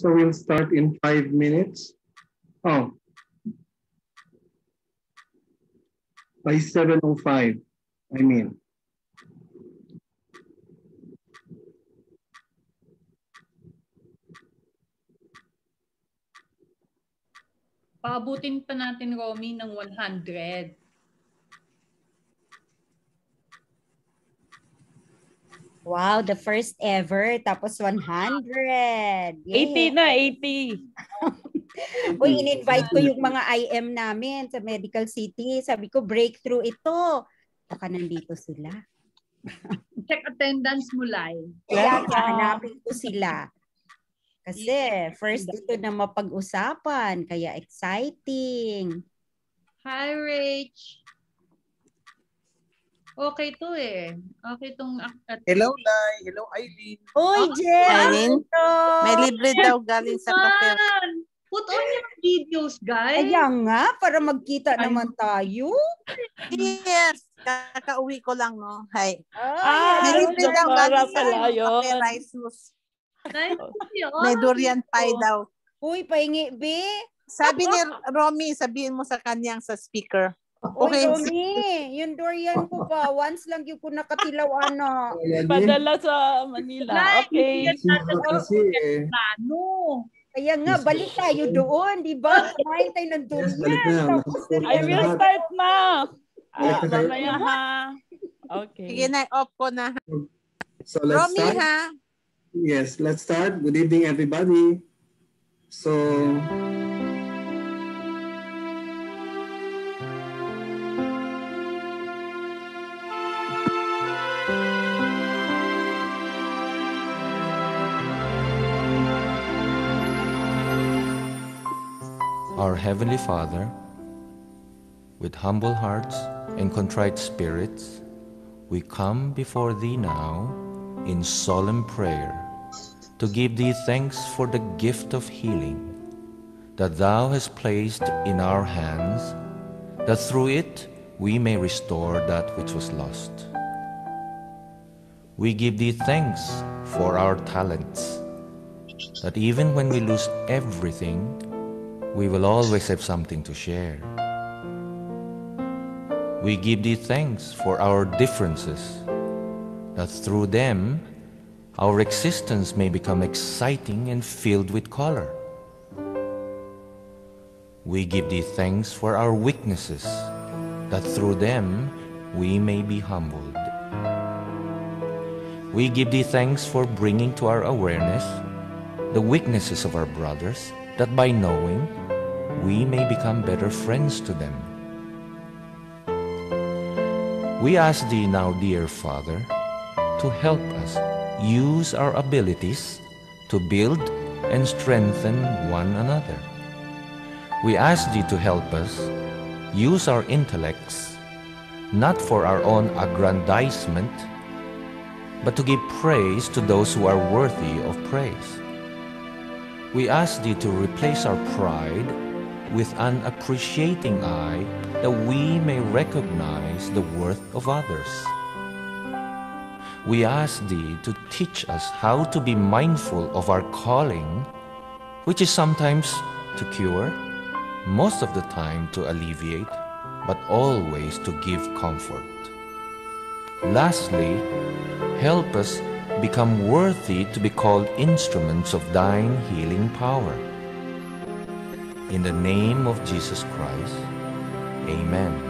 So we'll start in five minutes. Oh. By 7.05, I mean. Paabutin pa natin, Romy, ng 100. Wow, the first ever. Tapos 100. Yay. 80 na, 80. Uy, in-invite ko yung mga IM namin sa Medical City. Sabi ko, breakthrough ito. Baka nandito sila. Check attendance mo. Kaya hanapin ko sila. Kasi first ito na mapag-usapan. Kaya exciting. Hi, Rach. Okay to eh. Okay tong... At, Hello, Lai. Hello, Eileen. Uy, Ah, Jen! Eileen, May libre daw galing sa cafe. Fun! Put on your videos, guys. Kaya nga, para magkita naman tayo. Yes, kakauwi ko lang, no? Hi. Ah, May libre daw galing sa pala ano, rice. May durian pie daw. Uy, pahingi, B. Sabi ni Romy, sabihin mo sa kanyang sa speaker. Okay. Romy, yung durian ko pa. Once lang yung ko nakatilaw, ano. Yun. Padala sa Manila. Like, Okay. Kasi eh, plano. Kaya nga, balik tayo doon, di ba? Kumain tayo ng durian. na. Tapos I will start na. Ah, na mamaya ha. Okay. Sige na, off ko na. So let's Romy, start. ha? Yes, let's start. Good evening, everybody. So, Our Heavenly Father, with humble hearts and contrite spirits, we come before Thee now in solemn prayer to give Thee thanks for the gift of healing that Thou hast placed in our hands, that through it we may restore that which was lost. We give Thee thanks for our talents, that even when we lose everything, we will always have something to share. We give thee thanks for our differences, that through them our existence may become exciting and filled with color. We give thee thanks for our weaknesses, that through them we may be humbled. We give thee thanks for bringing to our awareness the weaknesses of our brothers, that by knowing we may become better friends to them. We ask thee now, dear Father, to help us use our abilities to build and strengthen one another. We ask thee to help us use our intellects not for our own aggrandizement, but to give praise to those who are worthy of praise. We ask thee to replace our pride with an appreciating eye that we may recognize the worth of others. We ask thee to teach us how to be mindful of our calling, which is sometimes to cure, most of the time to alleviate, but always to give comfort. Lastly, help us become worthy to be called instruments of thine healing power. In the name of Jesus Christ, amen.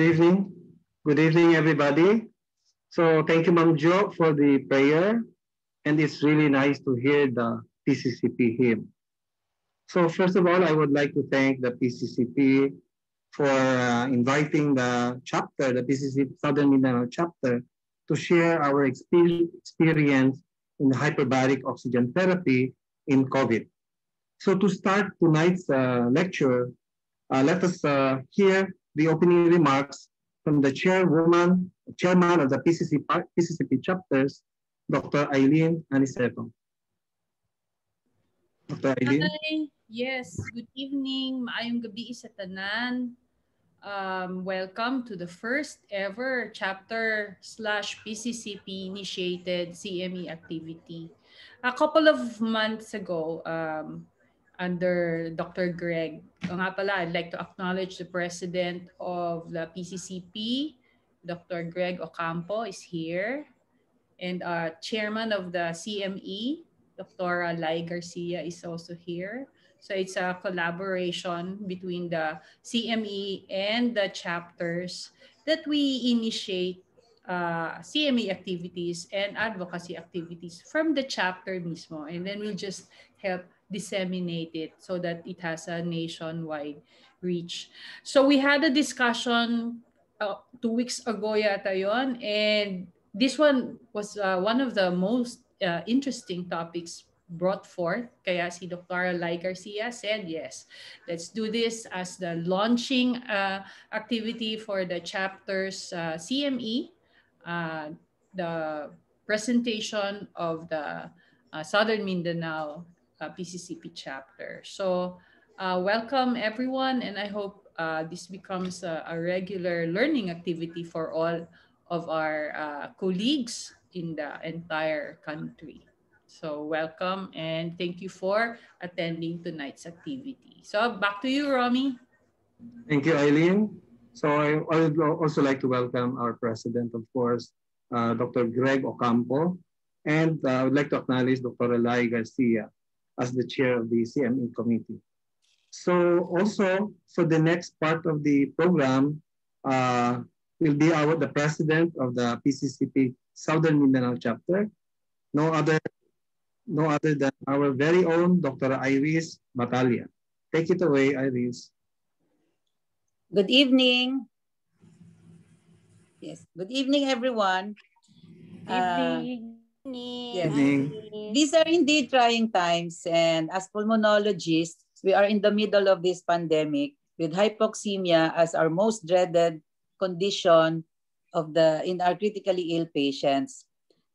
Good evening. Good evening, everybody. So thank you, Ma'am Jo, for the prayer. And it's really nice to hear the PCCP hymn. So first of all, I would like to thank the PCCP for uh, inviting the chapter, the PCCP Southern Mindanao chapter, to share our experience in hyperbaric oxygen therapy in COVID. So to start tonight's uh, lecture, uh, let us uh, hear the opening remarks from the chairwoman, chairman of the PCC, PCCP chapters, Dr. Eileen Aniceto. Dr. Eileen? Hi. Yes, good evening. Maayong gabi sa tanan. Um, welcome to the first ever chapter slash PCCP initiated CME activity. A couple of months ago, um, under Dr. Greg, o nga pala, I'd like to acknowledge the president of the PCCP, Dr. Greg Ocampo is here, and uh, chairman of the CME, Dr. Lai Garcia is also here. So it's a collaboration between the CME and the chapters that we initiate uh, CME activities and advocacy activities from the chapter mismo. And then we'll just help disseminate it so that it has a nationwide reach. So we had a discussion uh, two weeks ago yata yon, and this one was uh, one of the most uh, interesting topics brought forth. Kaya si Dr. Lai Garcia said, yes, let's do this as the launching uh, activity for the chapter's uh, CME, uh, the presentation of the uh, Southern Mindanao uh, PCCP chapter. So uh, welcome everyone and I hope uh, this becomes a, a regular learning activity for all of our uh, colleagues in the entire country. So welcome and thank you for attending tonight's activity. So back to you, Romy. Thank you, Eileen. So I, would also like to welcome our president, of course, uh, Dr. Greg Ocampo, and uh, I would like to acknowledge Dr. Lai Garcia as the chair of the CME committee. So also for the next part of the program uh, will be our the president of the PCCP Southern Mindanao chapter, no other no other than our very own Dr. Iris Batalia. Take it away, Iris. Good evening. Yes, good evening, everyone. Good Uh, Yes. Evening. these are indeed trying times, and as pulmonologists, we are in the middle of this pandemic with hypoxemia as our most dreaded condition of the in our critically ill patients.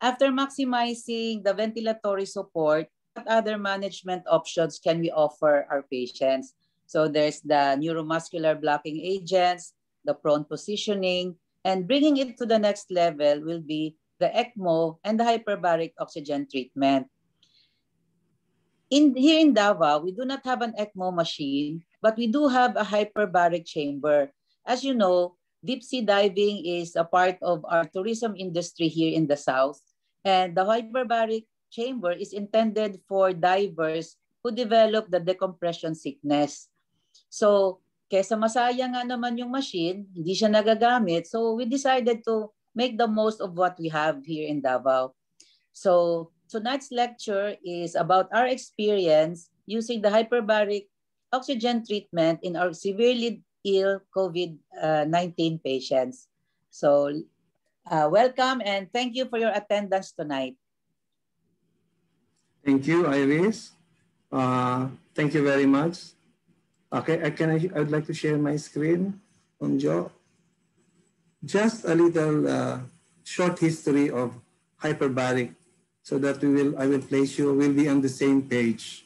After maximizing the ventilatory support, what other management options can we offer our patients? So there's the neuromuscular blocking agents, the prone positioning, and bringing it to the next level will be the ECMO and the hyperbaric oxygen treatment. In here in Davao, we do not have an ECMO machine, but we do have a hyperbaric chamber. As you know, deep sea diving is a part of our tourism industry here in the south, and the hyperbaric chamber is intended for divers who develop the decompression sickness. So, kesa masayang nga naman yung machine, hindi siya nagagamit. So, we decided to make the most of what we have here in Davao. So, tonight's lecture is about our experience using the hyperbaric oxygen treatment in our severely ill COVID-19 patients. So, uh, welcome and thank you for your attendance tonight. Thank you, Iris. Uh, thank you very much. Okay, I can I would like to share my screen on Joe. Just a little uh, short history of hyperbaric so that we will I will place you will be on the same page.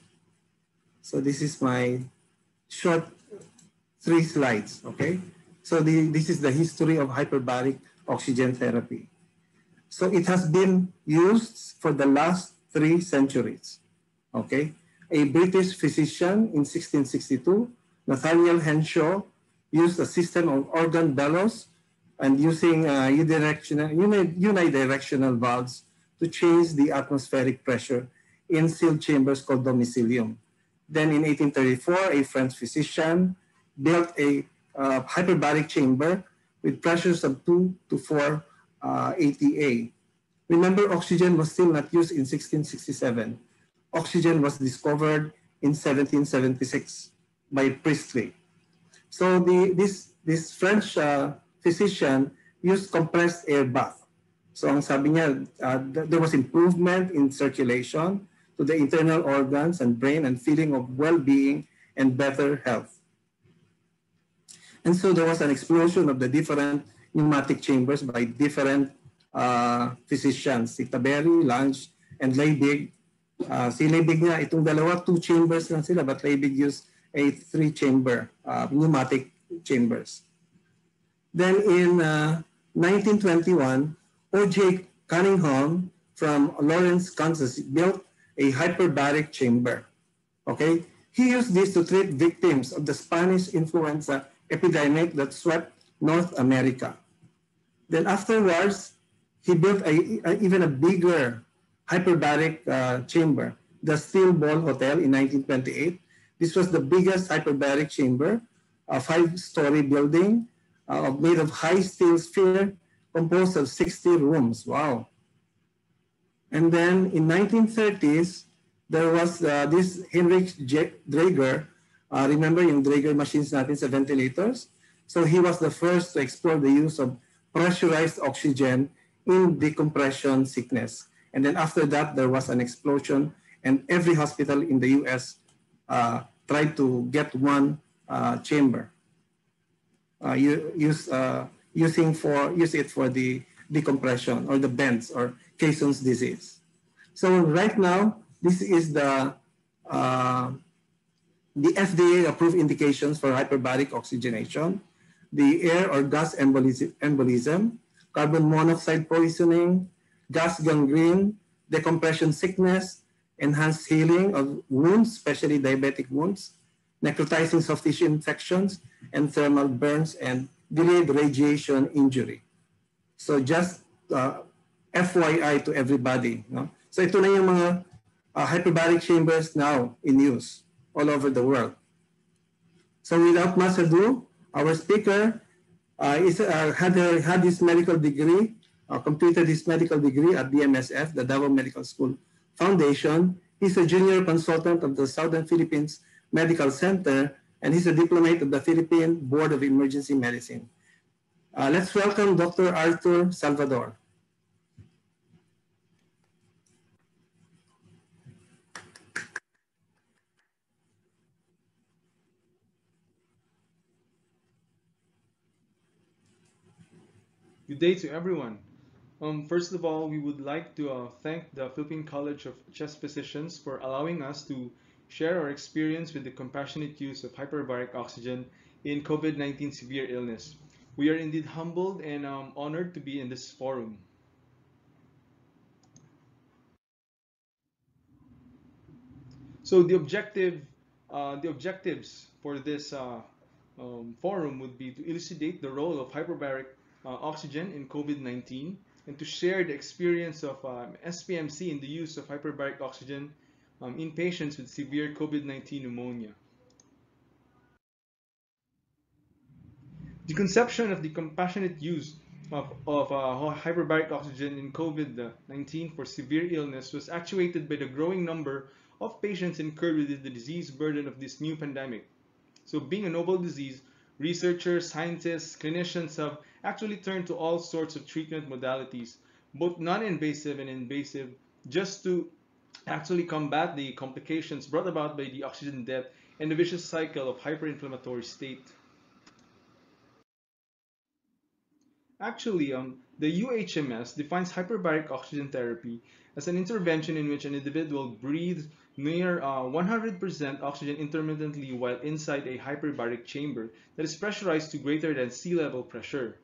So this is my short three slides, okay? So the, this is the history of hyperbaric oxygen therapy. So it has been used for the last three centuries. Okay, a British physician in 1662, Nathaniel Henshaw, used a system of organ bellows and using uh, unidirectional, valves to change the atmospheric pressure in sealed chambers called domicilium. Then in 1834, a French physician built a uh, hyperbaric chamber with pressures of 2 to 4 uh, ATA. Remember, oxygen was still not used in 1667. Oxygen was discovered in 1776 by Priestley. So the, this, this French uh, physician used compressed air bath. So ang sabi niya, uh, th- there was improvement in circulation to the internal organs and brain and feeling of well-being and better health. And so there was an explosion of the different pneumatic chambers by different uh, physicians, si Taberi, Lange, and Leibig. Uh, si Leibig nga, itong dalawa, two chambers lang sila, but Leibig used a three-chamber uh, pneumatic chambers. Then in uh, 1921, O.J. Cunningham from Lawrence, Kansas, built a hyperbaric chamber. Okay, he used this to treat victims of the Spanish influenza epidemic that swept North America. Then afterwards, he built a, a- even a bigger hyperbaric uh, chamber, the Steel Ball Hotel in 1928. This was the biggest hyperbaric chamber, a five-story building uh, made of high steel sphere composed of 60 rooms. Wow. And then in 1930s, there was uh, this Heinrich J- Draeger. Uh, remember in Draeger machines natin sa ventilators? So he was the first to explore the use of pressurized oxygen in decompression sickness. And then after that, there was an explosion and every hospital in the US uh, tried to get one uh, chamber uh, u- use uh, using for use it for the decompression or the bends or Caisson's disease. So right now, this is the uh, the FDA approved indications for hyperbaric oxygenation, the air or gas embolism carbon monoxide poisoning, gas gangrene, decompression sickness, enhanced healing of wounds, especially diabetic wounds, necrotizing soft tissue infections, and thermal burns and delayed radiation injury. So just uh, FYI to everybody. No? So ito na yung mga uh, hyperbaric chambers now in use all over the world. So without much ado, our speaker uh, is, uh, had, a, had his medical degree, uh, completed his medical degree at DMSF, the Davao Medical School Foundation. He's a junior consultant of the Southern Philippines Medical Center, and he's a diplomate of the Philippine Board of Emergency Medicine. Uh, let's welcome Dr. Arthur Salvador. Good day to everyone. Um, first of all, we would like to uh, thank the Philippine College of Chest Physicians for allowing us to share our experience with the compassionate use of hyperbaric oxygen in COVID-19 severe illness. We are indeed humbled and um, honored to be in this forum. So the objective, uh, the objectives for this uh, um, forum would be to elucidate the role of hyperbaric uh, oxygen in COVID-19 and to share the experience of um, SPMC in the use of hyperbaric oxygen um, in patients with severe COVID-19 pneumonia. The conception of the compassionate use of, of uh, hyperbaric oxygen in COVID-19 for severe illness was actuated by the growing number of patients incurred with the disease burden of this new pandemic. So being a novel disease, researchers, scientists, clinicians have actually turned to all sorts of treatment modalities, both non-invasive and invasive, just to actually combat the complications brought about by the oxygen debt and the vicious cycle of hyperinflammatory state. Actually, um, the UHMS defines hyperbaric oxygen therapy as an intervention in which an individual breathes near 100% uh, oxygen intermittently while inside a hyperbaric chamber that is pressurized to greater than sea level pressure.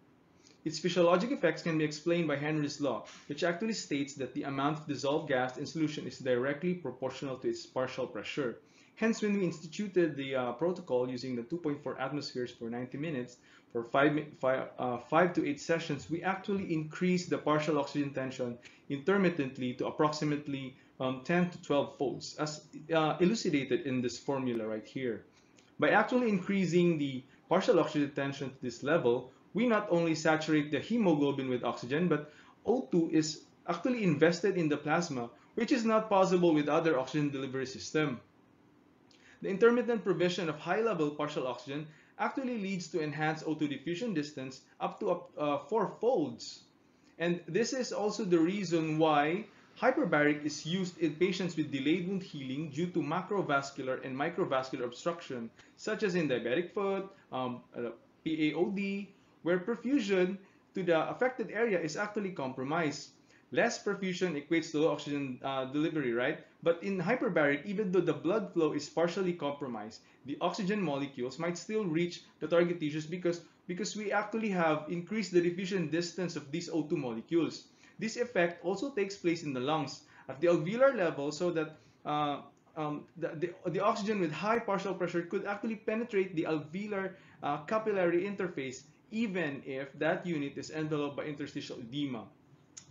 Its physiologic effects can be explained by Henry's law, which actually states that the amount of dissolved gas in solution is directly proportional to its partial pressure. Hence, when we instituted the uh, protocol using the 2.4 atmospheres for 90 minutes, for five, five, uh, five to eight sessions, we actually increased the partial oxygen tension intermittently to approximately um, 10 to 12 folds, as uh, elucidated in this formula right here. By actually increasing the partial oxygen tension to this level, we not only saturate the hemoglobin with oxygen, but O2 is actually invested in the plasma, which is not possible with other oxygen delivery system. The intermittent provision of high-level partial oxygen actually leads to enhanced O2 diffusion distance up to uh, four folds. And this is also the reason why hyperbaric is used in patients with delayed wound healing due to macrovascular and microvascular obstruction, such as in diabetic foot, um, uh, PAOD, where perfusion to the affected area is actually compromised. Less perfusion equates to low oxygen uh, delivery, right? But in hyperbaric, even though the blood flow is partially compromised, the oxygen molecules might still reach the target tissues because, because we actually have increased the diffusion distance of these O2 molecules. This effect also takes place in the lungs at the alveolar level so that uh, um, the, the, the, oxygen with high partial pressure could actually penetrate the alveolar uh, capillary interface even if that unit is enveloped by interstitial edema.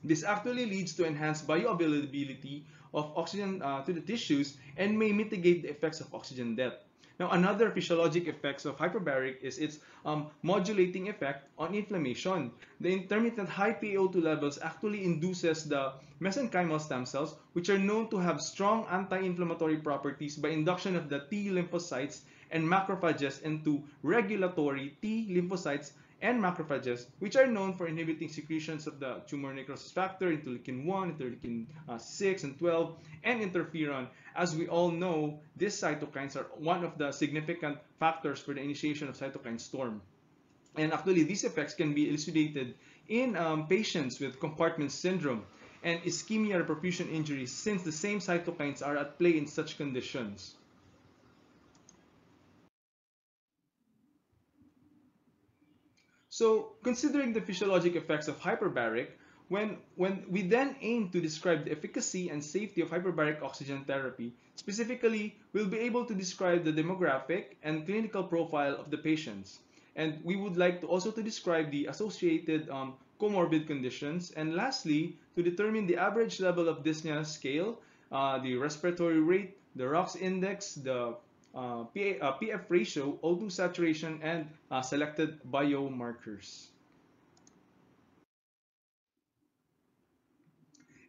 This actually leads to enhanced bioavailability of oxygen uh, to the tissues and may mitigate the effects of oxygen debt. Now, another physiologic effects of hyperbaric is its um, modulating effect on inflammation. The intermittent high PaO2 levels actually induces the mesenchymal stem cells, which are known to have strong anti-inflammatory properties by induction of the T lymphocytes and macrophages into regulatory T lymphocytes and macrophages, which are known for inhibiting secretions of the tumor necrosis factor, interleukin 1, interleukin uh, 6 and 12, and interferon. As we all know, these cytokines are one of the significant factors for the initiation of cytokine storm. And actually, these effects can be elucidated in um, patients with compartment syndrome and ischemia reperfusion injuries since the same cytokines are at play in such conditions. So considering the physiologic effects of hyperbaric, when, when we then aim to describe the efficacy and safety of hyperbaric oxygen therapy, specifically, we'll be able to describe the demographic and clinical profile of the patients. And we would like to also to describe the associated um, comorbid conditions. And lastly, to determine the average level of dyspnea scale, uh, the respiratory rate, the ROX index, the uh, PA, uh, PF ratio, O2 saturation, and uh, selected biomarkers.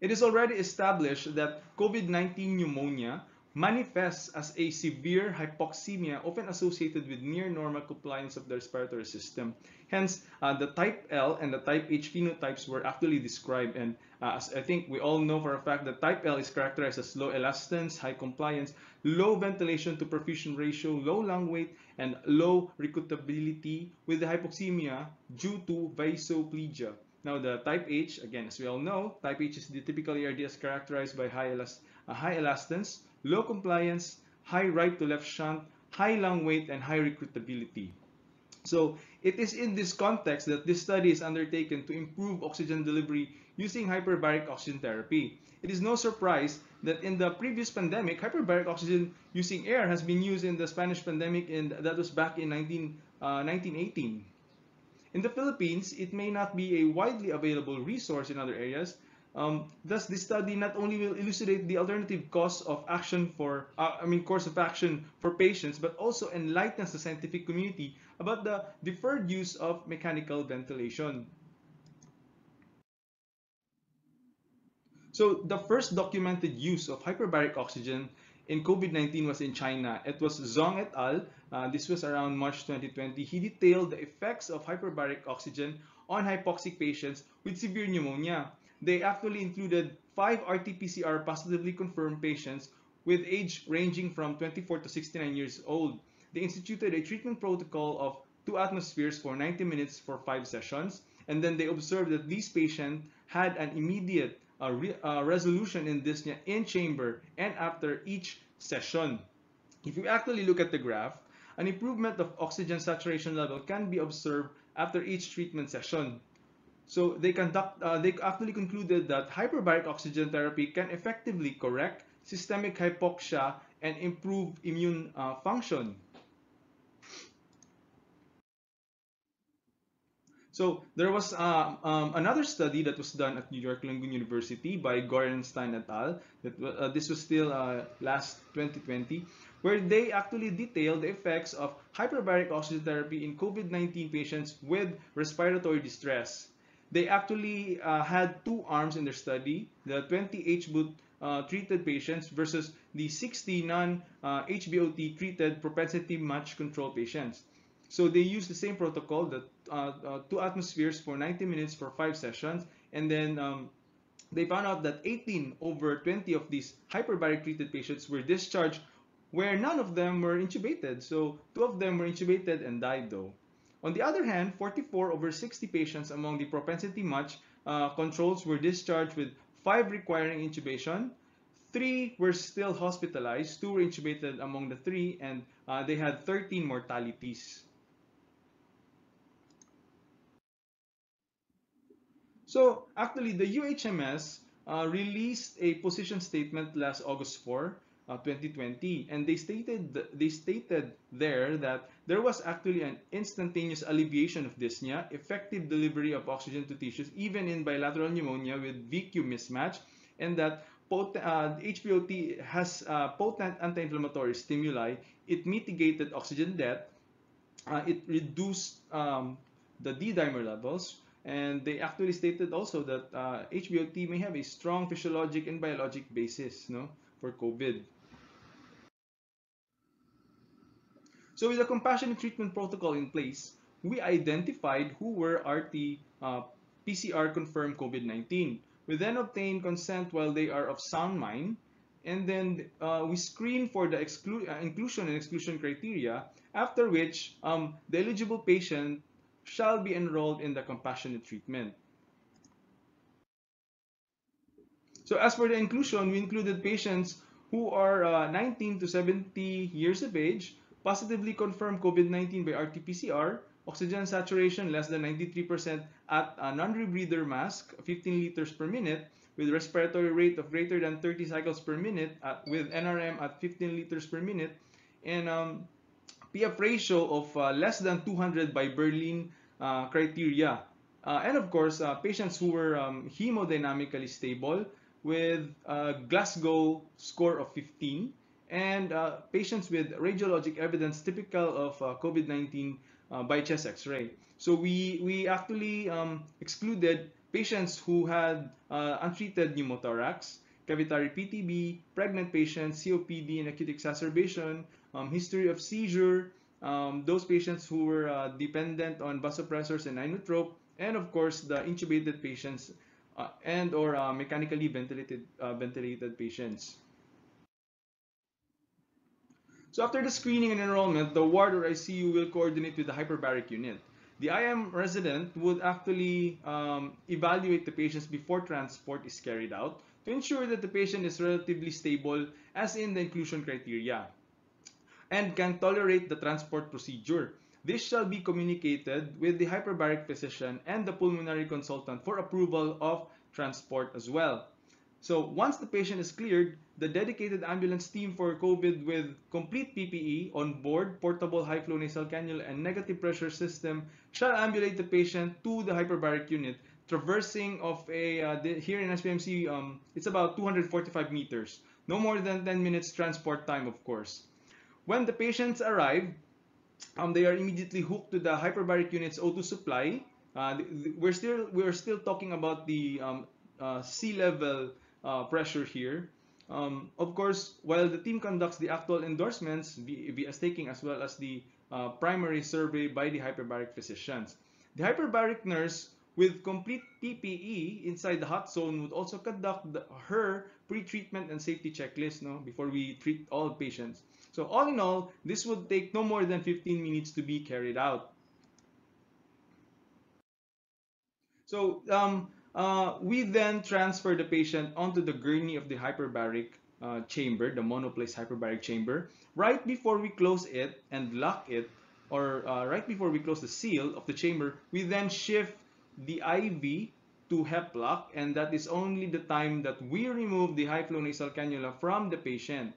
It is already established that COVID-19 pneumonia manifests as a severe hypoxemia often associated with near normal compliance of the respiratory system. Hence, uh, the type L and the type H phenotypes were actually described. And uh, as I think we all know for a fact that type L is characterized as low elastance, high compliance, low ventilation to perfusion ratio, low lung weight, and low recruitability with the hypoxemia due to vasoplegia. Now, the type H, again, as we all know, type H is the typical ERD characterized by high, elast uh, high elastance, low compliance, high right to left shunt, high lung weight, and high recruitability. So it is in this context that this study is undertaken to improve oxygen delivery using hyperbaric oxygen therapy. It is no surprise that in the previous pandemic, hyperbaric oxygen using air has been used in the Spanish pandemic and that was back in 19, uh, 1918. In the Philippines, it may not be a widely available resource in other areas, um, thus, this study not only will elucidate the alternative course of action for, uh, I mean, course of action for patients, but also enlightens the scientific community about the deferred use of mechanical ventilation. So the first documented use of hyperbaric oxygen in COVID-19 was in China. It was Zhong et al. Uh, this was around March 2020. He detailed the effects of hyperbaric oxygen on hypoxic patients with severe pneumonia they actually included five RT-PCR positively confirmed patients with age ranging from 24 to 69 years old. They instituted a treatment protocol of two atmospheres for 90 minutes for five sessions, and then they observed that these patients had an immediate uh, re uh, resolution in dyspnea in chamber and after each session. If you actually look at the graph, an improvement of oxygen saturation level can be observed after each treatment session. So they conduct, uh, they actually concluded that hyperbaric oxygen therapy can effectively correct systemic hypoxia and improve immune uh, function. So there was uh, um, another study that was done at New York Langone University by Gorenstein et al. That uh, this was still uh, last 2020, where they actually detailed the effects of hyperbaric oxygen therapy in COVID-19 patients with respiratory distress they actually uh, had two arms in their study, the 20 HBOT uh, treated patients versus the 60 non-HBOT treated propensity match control patients. So they used the same protocol, the uh, uh, two atmospheres for 90 minutes for five sessions, and then um, they found out that 18 over 20 of these hyperbaric treated patients were discharged where none of them were intubated. So two of them were intubated and died though. On the other hand, 44 over 60 patients among the propensity match uh, controls were discharged with 5 requiring intubation, 3 were still hospitalized, 2 were intubated among the 3, and uh, they had 13 mortalities. So actually, the UHMS uh, released a position statement last August 4 uh, 2020 and they stated they stated there that there was actually an instantaneous alleviation of dyspnea effective delivery of oxygen to tissues even in bilateral pneumonia with VQ mismatch and that pot uh, HBOT has uh, potent anti-inflammatory stimuli it mitigated oxygen debt uh, it reduced um, the D-dimer levels and they actually stated also that HBOT uh, may have a strong physiologic and biologic basis no, for COVID. So with a compassionate treatment protocol in place, we identified who were RT uh, PCR confirmed COVID-19. We then obtained consent while they are of sound mind, and then uh, we screen for the uh, inclusion and exclusion criteria, after which um, the eligible patient shall be enrolled in the compassionate treatment. So as for the inclusion, we included patients who are uh, 19 to 70 years of age, positively confirmed COVID-19 by RT-PCR, oxygen saturation less than 93% at a non-rebreather mask, 15 liters per minute, with respiratory rate of greater than 30 cycles per minute, at, with NRM at 15 liters per minute, and um, PF ratio of uh, less than 200 by Berlin uh, criteria. Uh, and of course, uh, patients who were um, hemodynamically stable with a Glasgow score of 15 and uh, patients with radiologic evidence typical of uh, COVID-19 uh, by chest x-ray. So we, we actually um, excluded patients who had uh, untreated pneumothorax, cavitary PTB, pregnant patients, COPD and acute exacerbation, um, history of seizure, um, those patients who were uh, dependent on vasopressors and inotrope, and of course the intubated patients uh, and or mechanically ventilated ventilated patients. So after the screening and enrollment, the ward or ICU will coordinate with the hyperbaric unit. The IM resident would actually um, evaluate the patients before transport is carried out to ensure that the patient is relatively stable as in the inclusion criteria and can tolerate the transport procedure. This shall be communicated with the hyperbaric physician and the pulmonary consultant for approval of transport as well. So once the patient is cleared, the dedicated ambulance team for COVID with complete PPE on board, portable high flow nasal cannula and negative pressure system shall ambulate the patient to the hyperbaric unit, traversing of a, uh, the, here in SPMC, um, it's about 245 meters. No more than 10 minutes transport time, of course. When the patients arrive, um, they are immediately hooked to the hyperbaric unit's O2 supply. Uh, we're still we're still talking about the um, uh, sea level pressure here. Um, of course, while the team conducts the actual endorsements via staking as well as the uh, primary survey by the hyperbaric physicians. The hyperbaric nurse with complete PPE inside the hot zone would also conduct the, her pre-treatment and safety checklist no, before we treat all patients. So all in all, this would take no more than 15 minutes to be carried out. So um, uh, we then transfer the patient onto the gurney of the hyperbaric uh, chamber, the monoplace hyperbaric chamber. Right before we close it and lock it, or uh, right before we close the seal of the chamber, we then shift the IV to HEPLOCK, and that is only the time that we remove the high flow nasal cannula from the patient.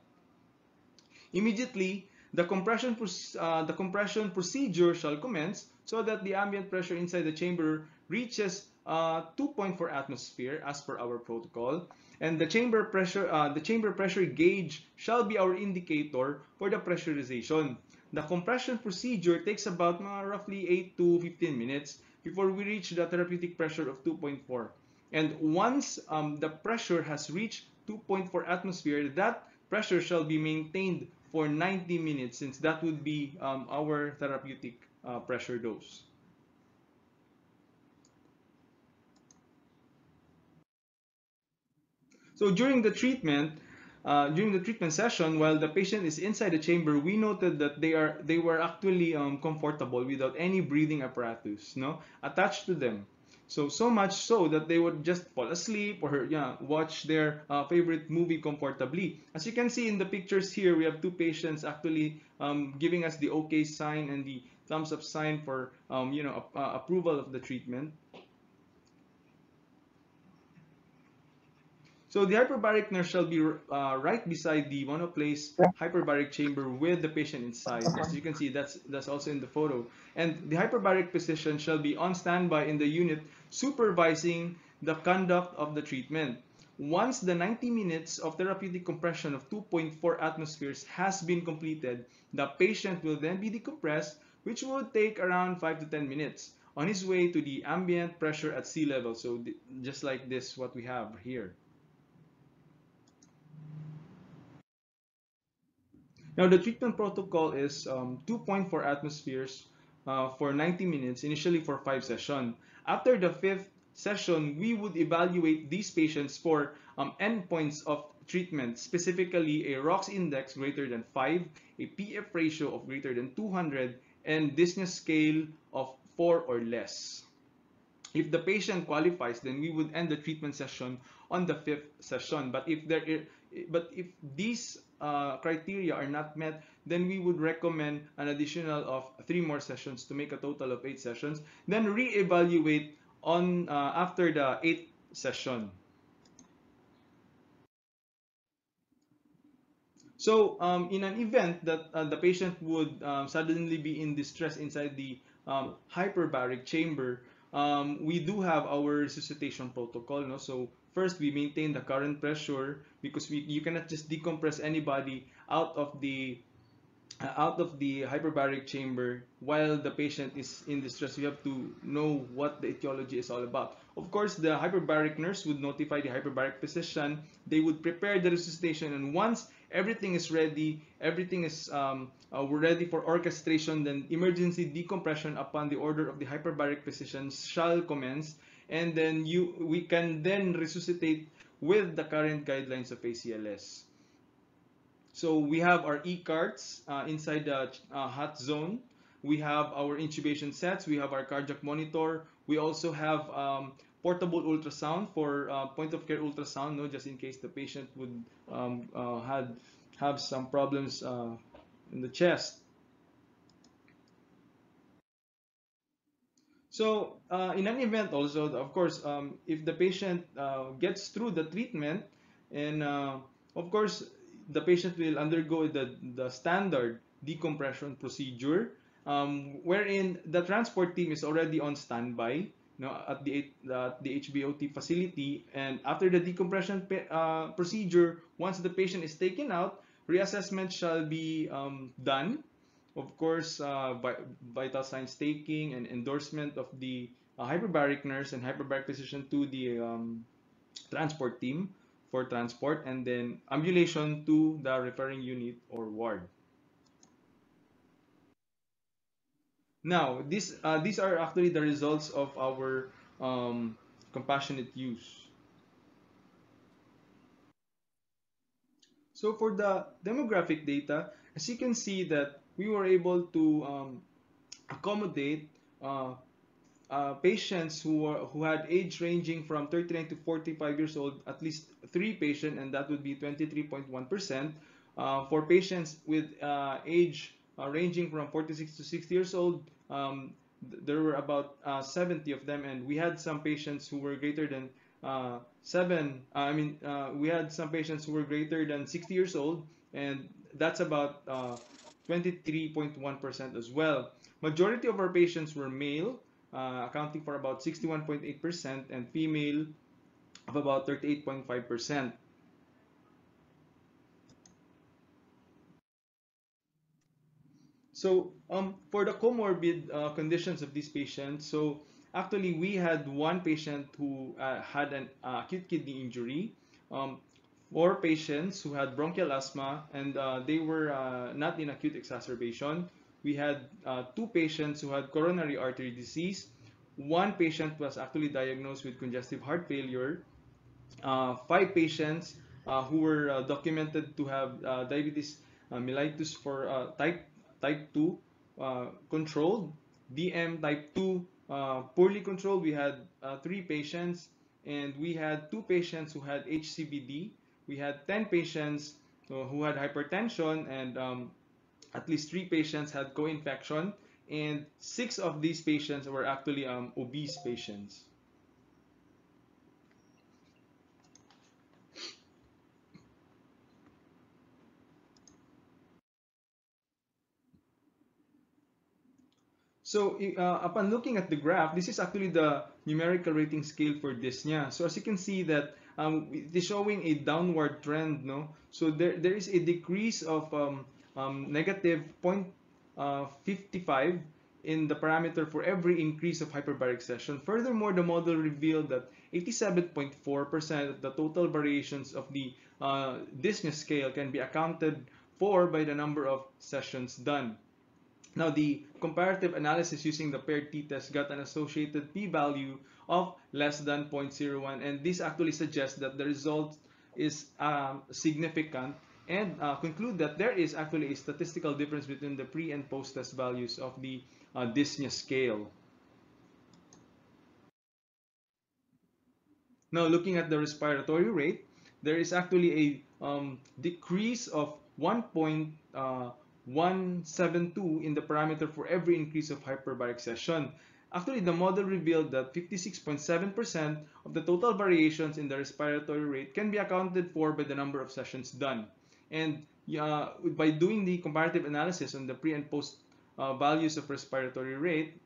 Immediately, the compression, uh, the compression procedure shall commence so that the ambient pressure inside the chamber reaches uh, 2.4 atmosphere as per our protocol. And the chamber pressure, uh, the chamber pressure gauge shall be our indicator for the pressurization. The compression procedure takes about uh, roughly 8 to 15 minutes before we reach the therapeutic pressure of 2.4. And once um, the pressure has reached 2.4 atmosphere, that pressure shall be maintained for 90 minutes since that would be um, our therapeutic uh, pressure dose. So during the treatment, uh, during the treatment session, while the patient is inside the chamber, we noted that they are they were actually um, comfortable without any breathing apparatus, no, attached to them. So so much so that they would just fall asleep or yeah, watch their uh, favorite movie comfortably. As you can see in the pictures here, we have two patients actually um, giving us the OK sign and the thumbs up sign for um, you know uh, approval of the treatment. So the hyperbaric nurse shall be uh, right beside the monoplace hyperbaric chamber with the patient inside. As you can see, that's that's also in the photo. And the hyperbaric physician shall be on standby in the unit supervising the conduct of the treatment. Once the 90 minutes of therapeutic compression of 2.4 atmospheres has been completed, the patient will then be decompressed, which would take around 5 to 10 minutes on his way to the ambient pressure at sea level. So just like this, what we have here. Now the treatment protocol is um, 2.4 atmospheres uh, for 90 minutes, initially for five sessions. After the fifth session, we would evaluate these patients for um, endpoints of treatment, specifically a ROX index greater than 5, a PF ratio of greater than 200, and dyspnea scale of 4 or less. If the patient qualifies, then we would end the treatment session on the fifth session. But if there, but if these uh, criteria are not met, then we would recommend an additional of three more sessions to make a total of eight sessions. Then reevaluate on uh, after the eighth session. So um, in an event that uh, the patient would um, suddenly be in distress inside the um, hyperbaric chamber, um, we do have our resuscitation protocol. No? So first we maintain the current pressure because we you cannot just decompress anybody out of the uh, out of the hyperbaric chamber while the patient is in distress. You have to know what the etiology is all about. Of course, the hyperbaric nurse would notify the hyperbaric physician. They would prepare the resuscitation, and once everything is ready, everything is um, uh, we're ready for orchestration, then emergency decompression upon the order of the hyperbaric physician shall commence, and then you we can then resuscitate with the current guidelines of ACLS. So we have our e-carts uh, inside the uh, hot zone. We have our intubation sets. We have our cardiac monitor. We also have um, portable ultrasound for uh, point of care ultrasound, no, just in case the patient would um, uh, had have some problems uh, in the chest. So uh, in an event also, of course, um, if the patient uh, gets through the treatment, and uh, of course, the patient will undergo the, the standard decompression procedure, um, wherein the transport team is already on standby you know, at the, at the HBOT facility. And after the decompression uh, procedure, once the patient is taken out, reassessment shall be um, done of course, uh, vital signs taking and endorsement of the uh, hyperbaric nurse and hyperbaric physician to the um, transport team for transport, and then ambulation to the referring unit or ward. Now, this, uh, these are actually the results of our um, compassionate use. So for the demographic data, as you can see that we were able to um, accommodate uh, uh, patients who are, who had age ranging from 39 to 45 years old, at least three patients, and that would be 23.1%. Uh, for patients with uh, age uh, ranging from 46 to 60 years old, um, th there were about uh, 70 of them, and we had some patients who were greater than seven. I mean, we had some patients who were greater than 60 years old, and that's about 23.1% as well. Majority of our patients were male, uh, accounting for about 61.8%, and female of about 38.5%. So um, for the comorbid uh, conditions of these patients, so actually we had one patient who uh, had an uh, acute kidney injury. Um, four patients who had bronchial asthma and uh, they were uh, not in acute exacerbation. We had uh, two patients who had coronary artery disease. One patient was actually diagnosed with congestive heart failure. Uh, five patients uh, who were uh, documented to have diabetes mellitus for type type 2 controlled. DM type 2 poorly controlled. We had three patients and we had two patients who had HCVD we had 10 patients who had hypertension and um, at least three patients had co-infection and six of these patients were actually um, obese patients. So uh, upon looking at the graph, this is actually the numerical rating scale for dyspnea. So as you can see that um, it is showing a downward trend, no? So there, there is a decrease of um, um, negative 0.55 uh, in the parameter for every increase of hyperbaric session. Furthermore, the model revealed that 87.4% of the total variations of the uh, dyspnea scale can be accounted for by the number of sessions done. Now, the comparative analysis using the paired t-test got an associated p-value of less than 0.01 and this actually suggests that the result is um, significant and uh, conclude that there is actually a statistical difference between the pre and post test values of the uh, dyspnea scale. Now looking at the respiratory rate, there is actually a um, decrease of 1.1 172 in the parameter for every increase of hyperbaric session. Actually, the model revealed that 56.7% of the total variations in the respiratory rate can be accounted for by the number of sessions done. And uh, by doing the comparative analysis on the pre and post uh, values of respiratory rate,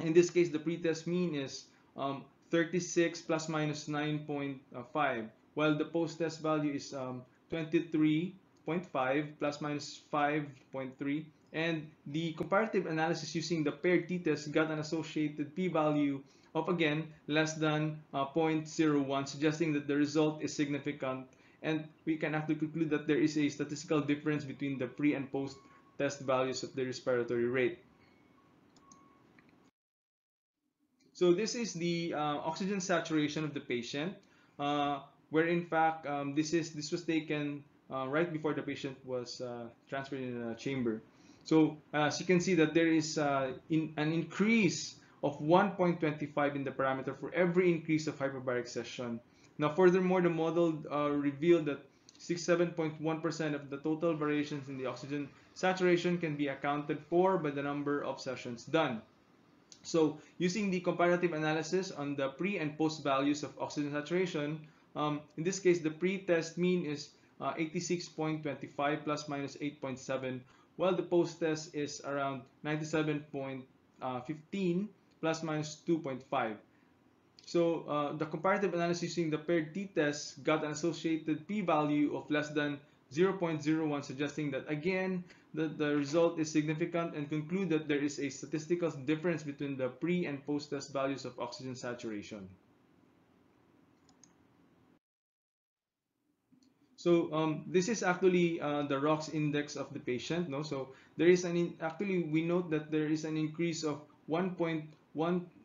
in this case, the pretest mean is um, 36 plus minus 9.5, while the post-test value is um, 23 23.5 plus minus 5.3. And the comparative analysis using the paired t-test got an associated p-value of, again, less than uh, 0.01, suggesting that the result is significant. And we can actually conclude that there is a statistical difference between the pre and post-test values of the respiratory rate. So this is the uh, oxygen saturation of the patient, uh, where in fact um, this is this was taken uh, right before the patient was uh, transferred in a chamber. So as you can see that there is uh, in, an increase of 1.25 in the parameter for every increase of hyperbaric session. Now furthermore, the model uh, revealed that 67.1% of the total variations in the oxygen saturation can be accounted for by the number of sessions done. So using the comparative analysis on the pre and post values of oxygen saturation, um, in this case, the pre-test mean is uh, 86.25 plus minus 8.7, while the post-test is around 97.15 plus minus 2.5. So uh, the comparative analysis using the paired t-test got an associated p-value of less than 0.01, suggesting that again, the, the result is significant and conclude that there is a statistical difference between the pre and post-test values of oxygen saturation. So um, this is actually uh, the ROX index of the patient. No, so there is an in, actually we note that there is an increase of 1.127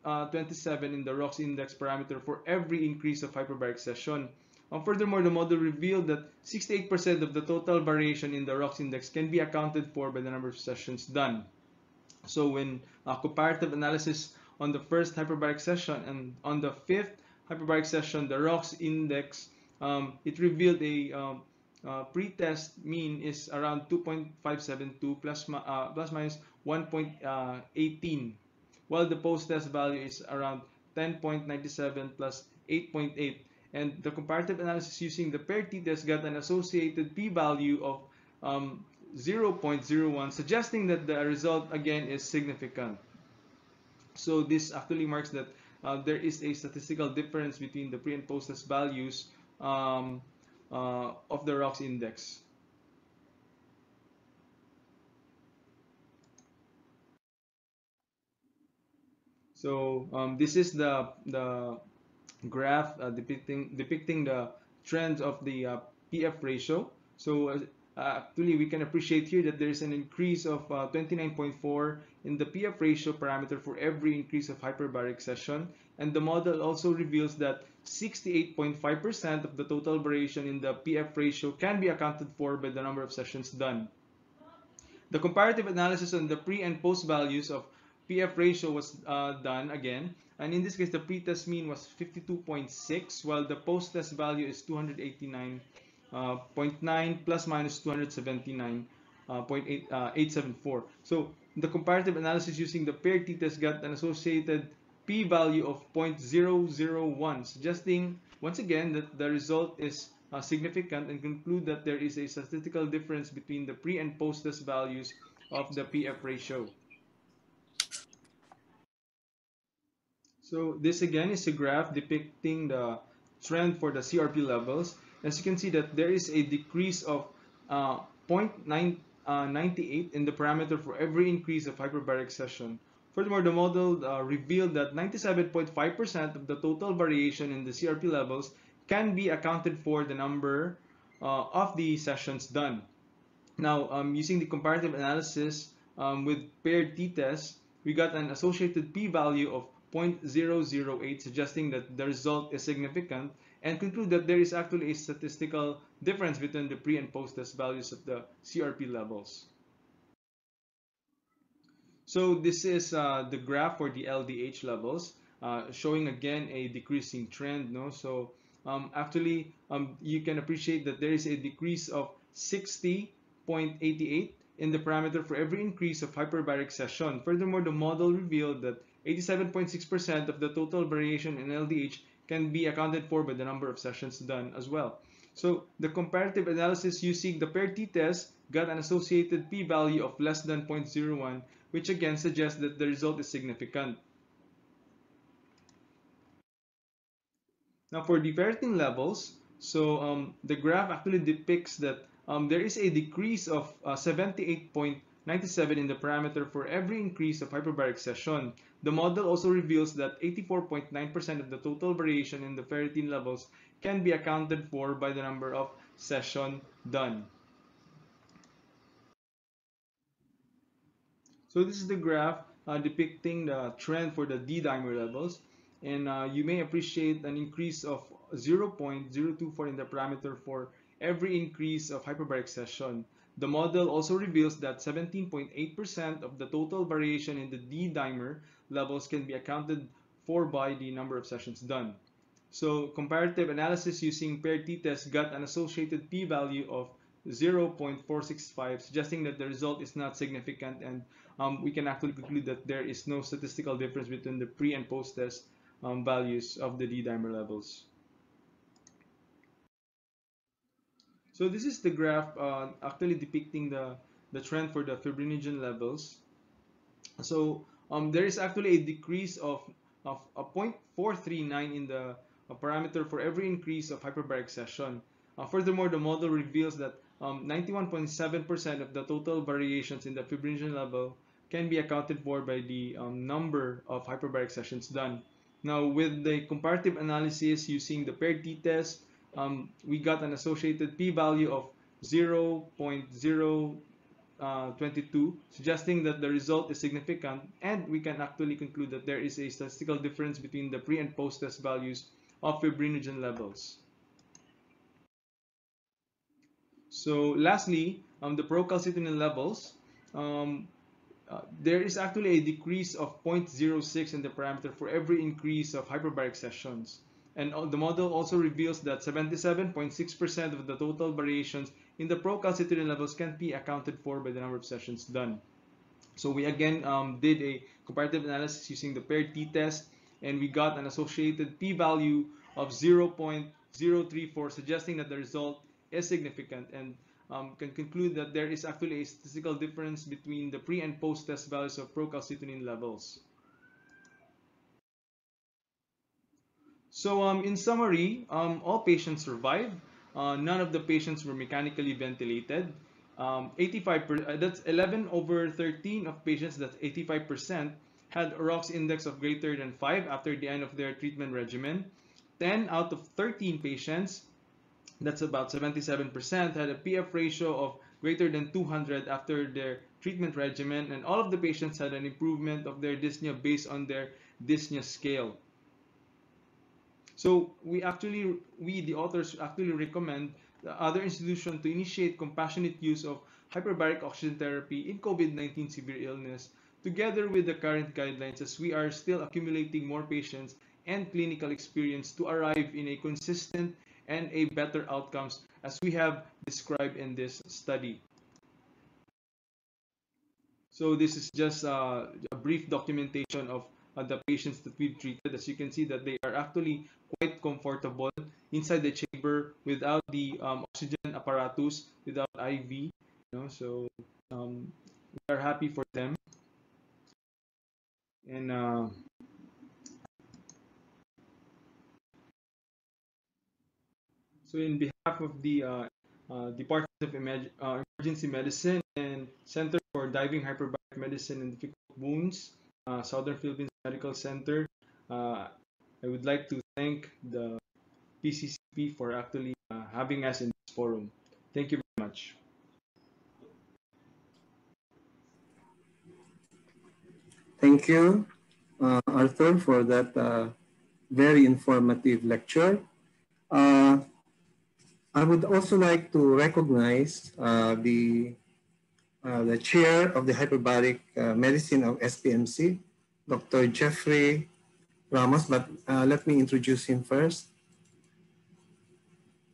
uh, in the ROX index parameter for every increase of hyperbaric session. Um, furthermore, the model revealed that 68% of the total variation in the ROX index can be accounted for by the number of sessions done. So when uh, comparative analysis on the first hyperbaric session and on the fifth hyperbaric session, the ROX index, um, it revealed a um, uh, pre-test mean is around 2.572 plus, uh, plus minus 1.18, while the post-test value is around 10.97 plus 8.8 and the comparative analysis using the paired t-test got an associated p-value of um, 0.01 suggesting that the result again is significant. So this actually marks that uh, there is a statistical difference between the pre and post test values um, uh, of the ROX index so um, this is the the graph uh, depicting depicting the trends of the uh, PF ratio. So uh, actually we can appreciate here that there is an increase of 29.4 in the PF ratio parameter for every increase of hyperbaric session and the model also reveals that 68.5% of the total variation in the PF ratio can be accounted for by the number of sessions done. The comparative analysis on the pre and post values of PF ratio was uh, done again and in this case, the pre-test mean was 52.6, while the post-test value is 289.9 uh, plus minus 279.874. Uh, uh so the comparative analysis using the paired t-test got an associated p-value of 0.001, suggesting once again that the result is uh, significant and conclude that there is a statistical difference between the pre and post-test values of the PF ratio. So this again is a graph depicting the trend for the CRP levels. As you can see that there is a decrease of uh, 0.98 uh, in the parameter for every increase of hyperbaric session. Furthermore, the model uh, revealed that 97.5% of the total variation in the CRP levels can be accounted for the number uh, of the sessions done. Now, um, using the comparative analysis um, with paired t-tests, we got an associated p-value of 0.008 suggesting that the result is significant and conclude that there is actually a statistical difference between the pre and post test values of the CRP levels. So this is uh, the graph for the LDH levels uh, showing again a decreasing trend. No, So um, actually um, you can appreciate that there is a decrease of 60.88 in the parameter for every increase of hyperbaric session. Furthermore, the model revealed that 87.6% of the total variation in LDH can be accounted for by the number of sessions done as well. So the comparative analysis using the paired t-test got an associated p-value of less than 0.01, which again suggests that the result is significant. Now for the ferritin levels, so um, the graph actually depicts that um, there is a decrease of uh, 78.97 in the parameter for every increase of hyperbaric session. The model also reveals that 84.9% of the total variation in the ferritin levels can be accounted for by the number of session done. So this is the graph uh, depicting the trend for the D-dimer levels. And uh, you may appreciate an increase of 0.024 in the parameter for every increase of hyperbaric session. The model also reveals that 17.8% of the total variation in the D-dimer levels can be accounted for by the number of sessions done. So comparative analysis using paired t-test got an associated p-value of 0.465, suggesting that the result is not significant and um, we can actually conclude that there is no statistical difference between the pre and post-test um, values of the D-dimer levels. So this is the graph uh, actually depicting the, the trend for the fibrinogen levels. So um, there is actually a decrease of, of a 0.439 in the uh, parameter for every increase of hyperbaric session. Uh, furthermore, the model reveals that 91.7% um, of the total variations in the fibrinogen level can be accounted for by the um, number of hyperbaric sessions done. Now, with the comparative analysis using the paired t-test, um, we got an associated p-value of 0.022, uh, suggesting that the result is significant, and we can actually conclude that there is a statistical difference between the pre and post-test values of fibrinogen levels. So lastly, um, the procalcitonin levels, um, uh, there is actually a decrease of 0.06 in the parameter for every increase of hyperbaric sessions. And the model also reveals that 77.6% of the total variations in the procalcitonin levels can be accounted for by the number of sessions done. So we again um, did a comparative analysis using the paired t-test and we got an associated p-value of 0.034 suggesting that the result is significant and um, can conclude that there is actually a statistical difference between the pre and post test values of procalcitonin levels. So um, in summary, um, all patients survived. Uh, none of the patients were mechanically ventilated. Um, 85 uh, that's 11 over 13 of patients, that's 85%, had a ROX index of greater than 5 after the end of their treatment regimen. 10 out of 13 patients, that's about 77%, had a PF ratio of greater than 200 after their treatment regimen, and all of the patients had an improvement of their dyspnea based on their dyspnea scale. So we actually, we the authors actually recommend the other institution to initiate compassionate use of hyperbaric oxygen therapy in COVID-19 severe illness together with the current guidelines as we are still accumulating more patients and clinical experience to arrive in a consistent and a better outcomes as we have described in this study. So this is just uh, a brief documentation of uh, the patients that we've treated. As you can see that they are actually quite comfortable inside the chamber without the um, oxygen apparatus, without IV. You know, so um, we are happy for them. And uh, so in behalf of the uh, uh, Department of uh, Emergency Medicine and Center for Diving Hyperbaric Medicine and Difficult Wounds, uh, Southern Philippines Medical Center. Uh, I would like to thank the PCCP for actually having us in this forum. Thank you very much. Thank you, uh, Arthur, for that uh, very informative lecture. Uh, I would also like to recognize the uh, the chair of the hyperbaric uh, medicine of SPMC, Dr. Jeffrey Ramos, but uh, let me introduce him first.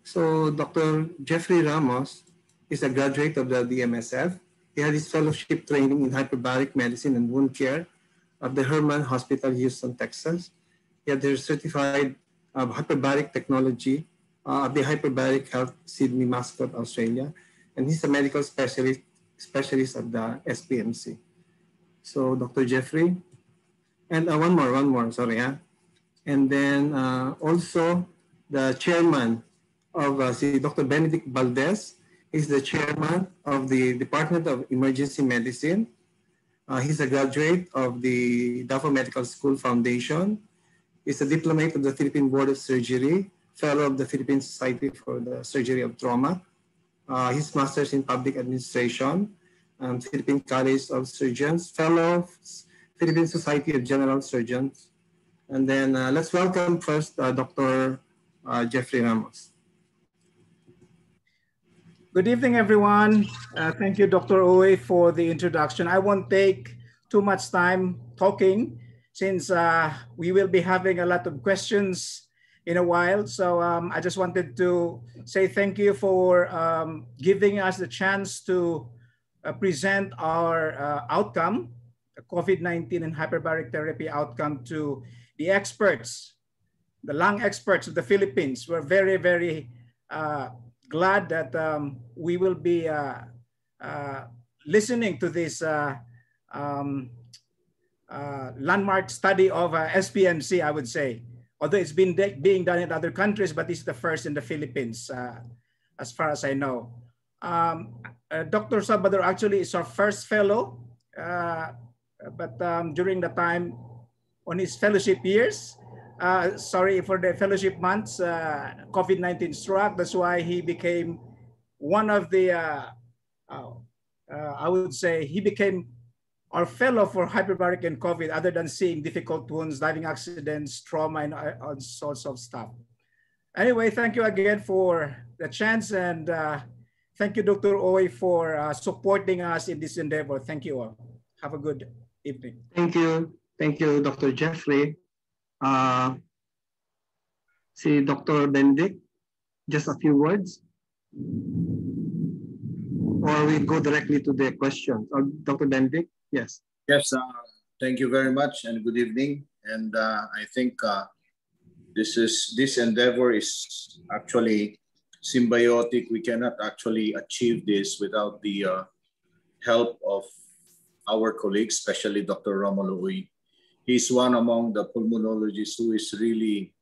So Dr. Jeffrey Ramos is a graduate of the DMSF. He had his fellowship training in hyperbaric medicine and wound care at the Hermann Hospital, Houston, Texas. He had his certified uh, hyperbaric technology uh, the Hyperbaric Health Sydney Mascot, Australia. And he's a medical specialist, specialist at the SPMC. So Dr. Jeffrey, and uh, one more, one more, sorry. Huh? And then uh, also the chairman of uh, si Dr. Benedict Valdez is the chairman of the Department of Emergency Medicine. Uh, he's a graduate of the Davao Medical School Foundation. He's a diplomat of the Philippine Board of Surgery, fellow of the Philippine Society for the Surgery of Trauma. Uh, his master's in public administration, um, Philippine College of Surgeons, fellow of Philippine Society of General Surgeons. And then uh, let's welcome first uh, Dr. Uh, Jeffrey Ramos. Good evening, everyone. Uh, thank you, Dr. Uy, for the introduction. I won't take too much time talking since uh, we will be having a lot of questions in a while. So um, I just wanted to say thank you for um, giving us the chance to uh, present our uh, outcome, COVID-19 and hyperbaric therapy outcome to the experts, the lung experts of the Philippines. We're very, very uh, glad that um, we will be uh, uh, listening to this uh, um, landmark study of SPMC, I would say. Although it's been being done in other countries, but this is the first in the Philippines, uh, as far as I know. Um, Dr. Salvador actually is our first fellow, but um, during the time on his fellowship years, uh, sorry for the fellowship months, uh, COVID-19 struck. That's why he became one of the, uh, I would say he became our fellow for hyperbaric and COVID other than seeing difficult wounds, diving accidents, trauma, and all sorts of stuff. Anyway, thank you again for the chance and uh, thank you, Dr. Uy, for uh, supporting us in this endeavor. Thank you all. Have a good evening. Thank you. Thank you, Dr. Jeffrey. Uh, si Dr. Benedict, just a few words? Or we go directly to the questions. Uh, Dr. Benedict, yes. Yes, uh, thank you very much and good evening. And uh, I think uh, this is this endeavor is actually symbiotic. We cannot actually achieve this without the uh, help of our colleagues, especially Dr. Romulo Uy. He's one among the pulmonologists who is really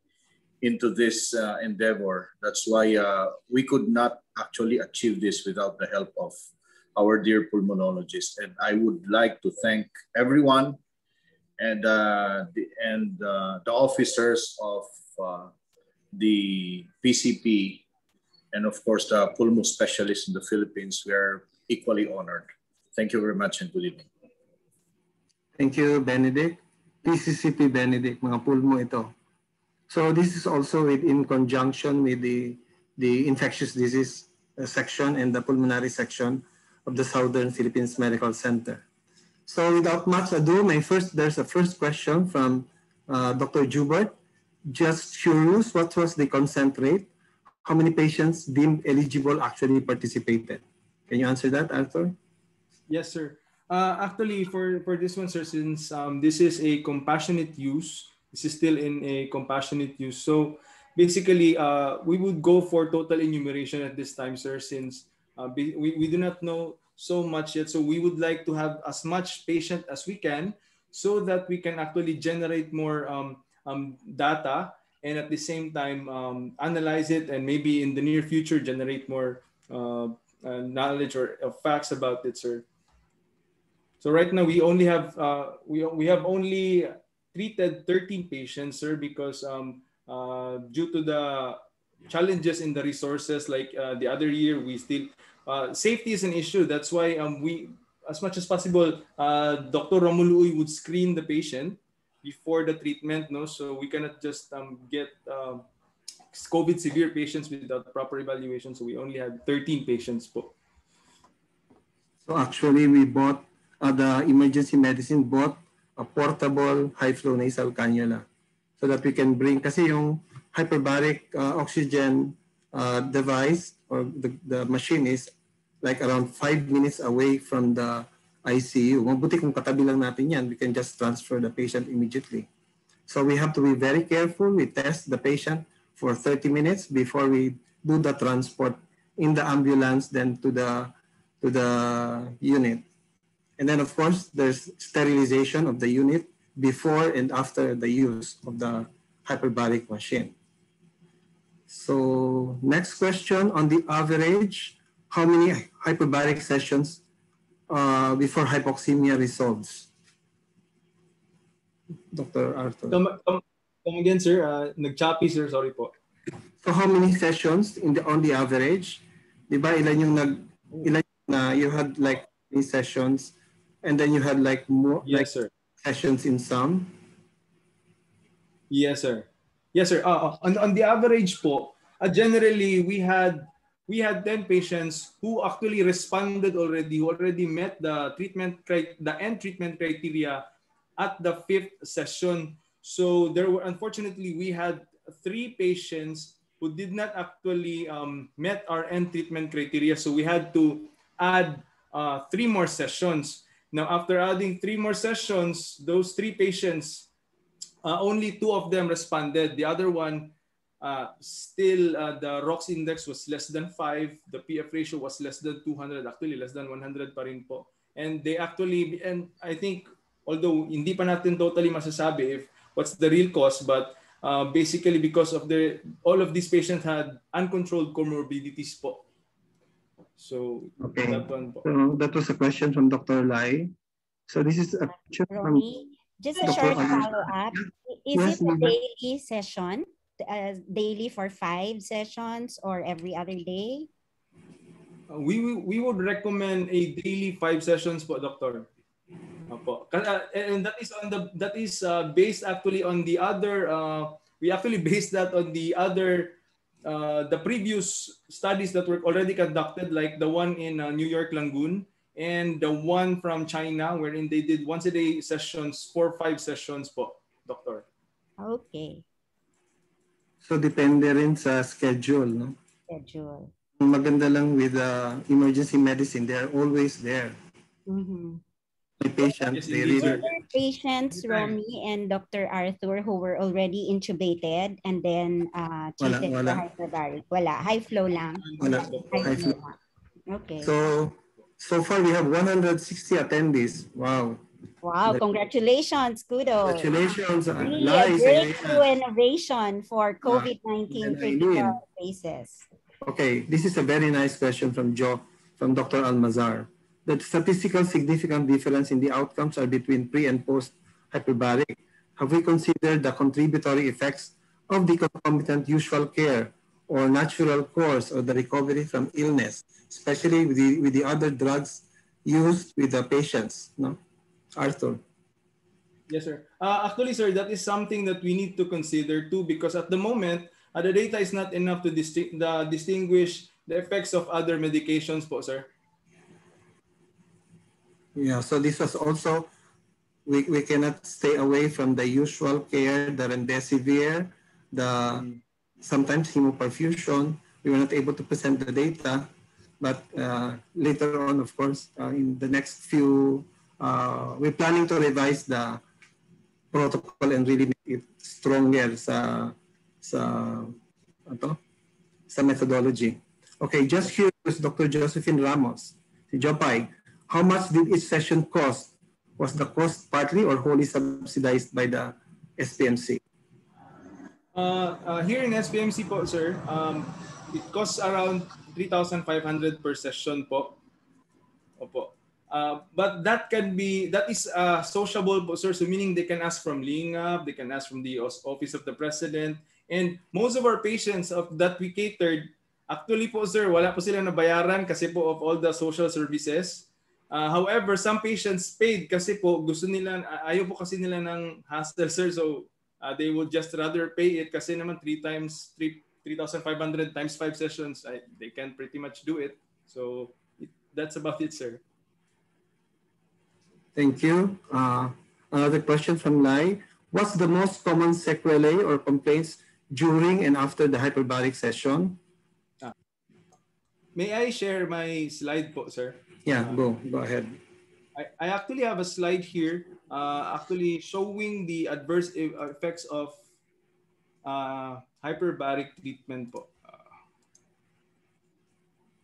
into this uh, endeavor. That's why uh, we could not actually achieve this without the help of our dear pulmonologist. And I would like to thank everyone and, uh, the, and uh, the officers of uh, the PCP and of course the pulmo specialists in the Philippines. We are equally honored. Thank you very much and good evening. Thank you, Benedict. PCCP Benedict, mga pulmo ito. So this is also in conjunction with the, the infectious disease uh, section and the pulmonary section of the Southern Philippines Medical Center. So without much ado, my first there's a first question from uh, Dr. Jubert. Just curious, what was the consent rate? How many patients deemed eligible actually participated? Can you answer that, Arthur? Yes, sir. Uh, actually, for, for this one, sir, since um, this is a compassionate use, this is still in a compassionate use. So basically, uh, we would go for total enumeration at this time, sir, since uh, we, we do not know so much yet. So we would like to have as much patient as we can so that we can actually generate more um, um, data and at the same time um, analyze it and maybe in the near future generate more uh, uh, knowledge or uh, facts about it, sir. So right now we only have uh, we we have only treated 13 patients, sir, because um, uh, due to the challenges in the resources, like uh, the other year, we still uh, safety is an issue. That's why um, we, as much as possible, uh, Dr. Romulo would screen the patient before the treatment. No, so we cannot just um, get um, COVID severe patients without proper evaluation. So we only had 13 patients. So actually, we bought uh, the emergency medicine bought a portable high flow nasal cannula so that we can bring kasi yung hyperbaric uh, oxygen uh, device or the, the machine is like around five minutes away from the ICU. Mabuti kung katabi lang natin yan, we can just transfer the patient immediately. So we have to be very careful. We test the patient for 30 minutes before we do the transport in the ambulance then to the to the unit. And then of course there's sterilization of the unit before and after the use of the hyperbaric machine. So next question on the average, how many hyperbaric sessions uh, before hypoxemia resolves? Dr. Arthur. Come, come, come again, sir. Uh, nag-choppy, sir. Sorry po. So how many sessions in the on the average? Di ba ilan yung nag ilan na you had like many sessions and then you had like more like sir. sessions in some? Yes, sir. Yes, sir. Uh, uh, on, on the average po, uh, generally we had we had 10 patients who actually responded already, who already met the treatment the end treatment criteria at the fifth session. So there were unfortunately we had three patients who did not actually um, met our end treatment criteria. So we had to add uh, three more sessions. Now after adding three more sessions, those three patients uh, only two of them responded. The other one, uh, still uh, the ROX index was less than 5. The PF ratio was less than 200. Actually, less than 100 pa rin po. And they actually, and I think, although hindi pa natin totally masasabi if what's the real cause, but uh, basically because of the, all of these patients had uncontrolled comorbidities po. So, Okay. that one po. So that was a question from Dr. Lai. So this is a question from Romy, just a short follow-up. Is Yes, it a daily session? Uh, daily for five sessions or every other day? Uh, we, we we would recommend a daily five sessions po, doctor. Opo. Uh, and that is on the that is uh, based actually on the other uh, we actually based that on the other uh, the previous studies that were already conducted like the one in uh, New York Langone and the one from China wherein they did once a day sessions four five sessions po doctor. Okay, So depende rin sa schedule, no? schedule. Ang Maganda lang with uh, emergency medicine, they are always there. Mhm. My patients, Yes, they indeed, really patients, Romy and Dr. Arthur, who were already intubated and then uh, Wala, treated wala. for hyperbaric. Wala, high flow lang. Wala. High High flow flow. lang. Okay. So, so far we have 160 attendees. Wow. Wow, congratulations, kudos. Congratulations. uh, Really a Lies, breakthrough innovation for COVID-19 and critical cases. Okay, this is a very nice question from Joe, from Dr. Almazar. The statistical significant difference in the outcomes are between pre and post hyperbaric. Have we considered the contributory effects of the concomitant usual care or natural course or the recovery from illness, especially with the, with the other drugs used with the patients? No, Arthur. Yes, sir. Uh, actually, sir, that is something that we need to consider too, because at the moment, uh, the data is not enough to disti- the, distinguish the effects of other medications po, sir. Yeah, so this was also, we, we cannot stay away from the usual care, the remdesivir, the sometimes hemoperfusion. We were not able to present the data, but uh, later on, of course, uh, in the next few, uh, we're planning to revise the protocol and really make it stronger sa, sa, ano, sa methodology. Okay, just curious, Dr. Josephine Ramos, si Jopay, how much did each session cost? Was the cost partly or wholly subsidized by the SPMC? Uh, uh, here in SPMC po, sir, um, it costs around 3,500 per session po. Opo. Uh, but that can be, that is uh, sociable po, sir. So meaning they can ask from Lingap, they can ask from the Office of the President. And most of our patients of that we catered, actually po, sir, wala po sila nabayaran kasi po of all the social services. Uh, however, some patients paid kasi po gusto nila, ayaw po kasi nila ng hassle, sir. So uh, they would just rather pay it kasi naman three times, three, 3,500 times five sessions, I, they can pretty much do it. So it, that's about it, sir. Thank you. Uh, another question from Lai. What's the most common sequelae or complaints during and after the hyperbaric session? May I share my slide po, sir? Yeah, go, go ahead. I, I actually have a slide here uh, actually showing the adverse e- effects of uh, hyperbaric treatment po.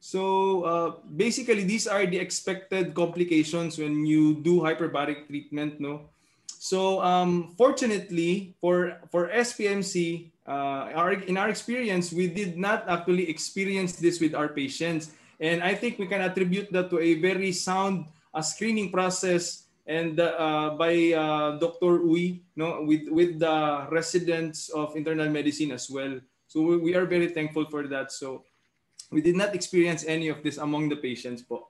So uh, basically, these are the expected complications when you do hyperbaric treatment, no? So um, fortunately for for SPMC, uh, our, in our experience, we did not actually experience this with our patients, and I think we can attribute that to a very sound uh, screening process and uh, by uh, Dr. Uy, no, with with the residents of internal medicine as well. So we, we are very thankful for that. So we did not experience any of this among the patients po.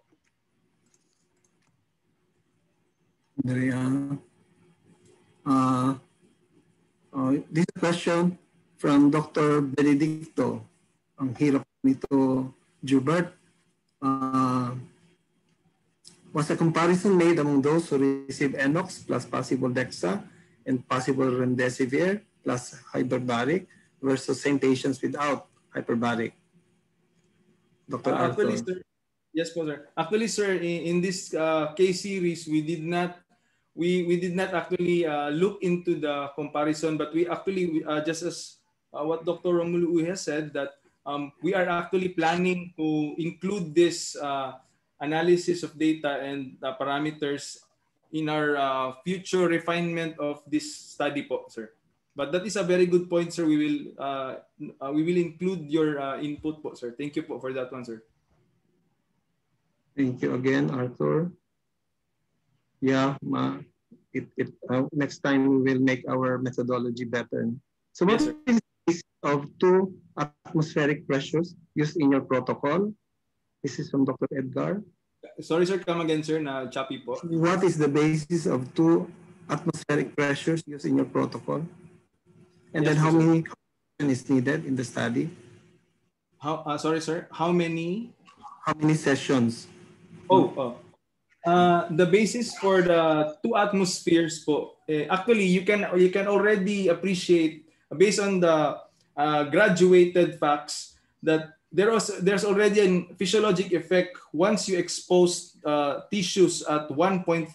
Uh, uh, this question from Dr. Benedicto. Ang hirap nito, Jubert. Uh, was a comparison made among those who received Enox plus possible DEXA and possible Remdesivir plus hyperbaric versus same patients without hyperbaric? Dr. Uh, actually, sir, yes po, sir. Actually, sir, in, in this uh, case series, we did not we we did not actually uh, look into the comparison, but we actually uh, just as uh, what Dr. Romulo has said that um, we are actually planning to include this uh, analysis of data and uh, parameters in our uh, future refinement of this study po, sir. But that is a very good point, sir. We will uh, uh, we will include your uh, input po, sir. Thank you po for that one, sir. Thank you again, Arthur. Yeah, ma, it, it, uh, next time we will make our methodology better. So what Yes, is of two atmospheric pressures used in your protocol? This is from Dr. Edgar. Sorry, sir. Come again, sir. Na choppy po. What is the basis of two atmospheric pressures used in your protocol? And then Yes, how sir. many is needed in the study? How? Uh, sorry, sir. How many? How many sessions? Oh, oh. Uh, the basis for the two atmospheres po. eh, actually, you can you can already appreciate based on the uh, graduated facts that there was there's already a physiologic effect once you expose uh, tissues at 1.5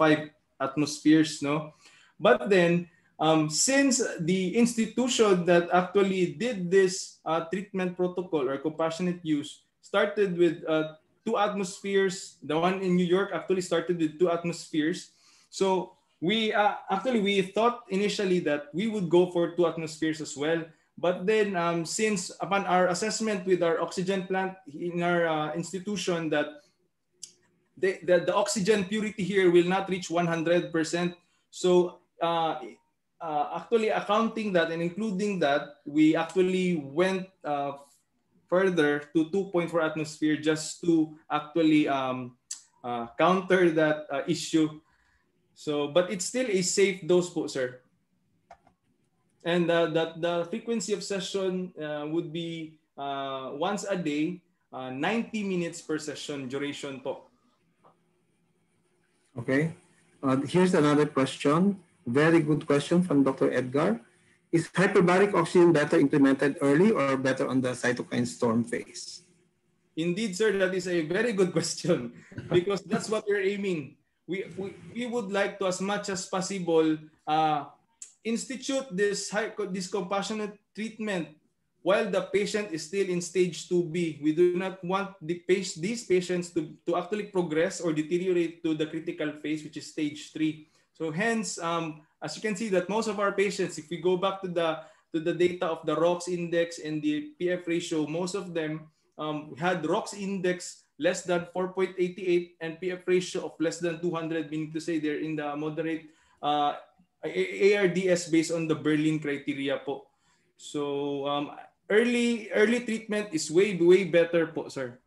atmospheres, no. But then, um, since the institution that actually did this uh, treatment protocol or compassionate use started with uh, two atmospheres, the one in New York actually started with two atmospheres. So we uh, actually we thought initially that we would go for two atmospheres as well. But then, um, since upon our assessment with our oxygen plant in our uh, institution that the, the, the oxygen purity here will not reach 100%. So uh, uh, actually accounting that and including that, we actually went uh, further to 2.4 atmosphere just to actually um, uh, counter that uh, issue. So, but it's still a safe dose sir. And uh, that the frequency of session uh, would be uh, once a day, uh, 90 minutes per session duration po. Okay. Uh, here's another question. Very good question from Dr. Edgar. Is hyperbaric oxygen better implemented early or better on the cytokine storm phase? Indeed, sir, that is a very good question because that's what we're aiming. We, we, we would like to, as much as possible, uh, institute this, this compassionate treatment while the patient is still in stage 2B. We do not want the these patients to, to actually progress or deteriorate to the critical phase, which is stage 3. So hence, um, as you can see that most of our patients, if we go back to the, to the data of the ROX index and the PF ratio, most of them um, had ROX index less than 4.88 and PF ratio of less than 200, meaning to say they're in the moderate uh, ARDS based on the Berlin criteria po. So um, early early treatment is way way better po, sir.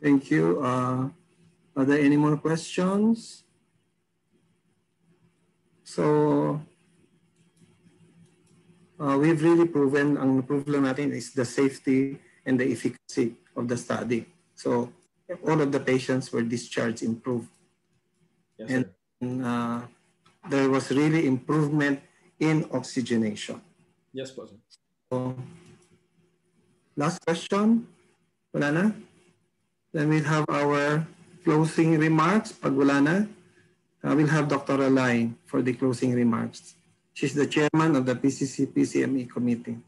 Thank you. Uh, are there any more questions? So, uh, we've really proven, ang problem natin is the safety and the efficacy of the study. So, all of the patients were discharged improved. Yes, and uh, there was really improvement in oxygenation. Yes po. So, last question. Wala na? Then we'll have our closing remarks. Pag wala na, uh, we'll have Dr. Alay for the closing remarks. She's the chairman of the PCC CME E committee.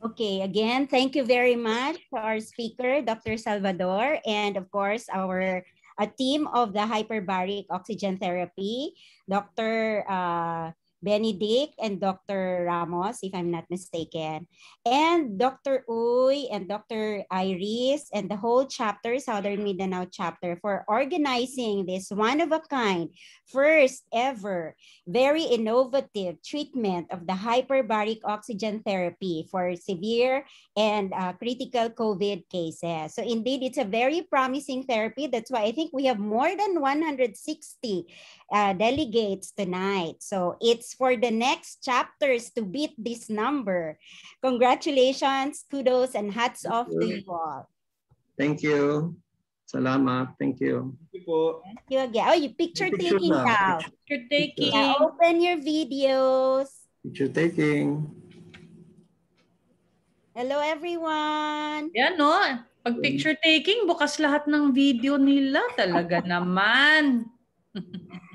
Okay, again, thank you very much to our speaker, Dr. Salvador, and of course, our a team of the hyperbaric oxygen therapy, Dr. Uh, Benedict and Dr. Ramos, if I'm not mistaken, and Dr. Uy and Dr. Iris and the whole chapter, Southern Mindanao chapter, for organizing this one-of-a-kind, first ever, very innovative treatment of the hyperbaric oxygen therapy for severe and uh, critical COVID cases. So indeed, it's a very promising therapy. That's why I think we have more than 160 uh, delegates tonight. So it's for the next chapters to beat this number. Congratulations, kudos, and hats off to you all. Thank you. Salamat. Thank you. Thank you po. Thank you again. Oh, you picture Picture taking na. now. Picture taking. Yeah, open your videos. Picture taking. Hello, everyone. Yan, no? Pag picture taking, bukas lahat ng video nila. Talaga naman.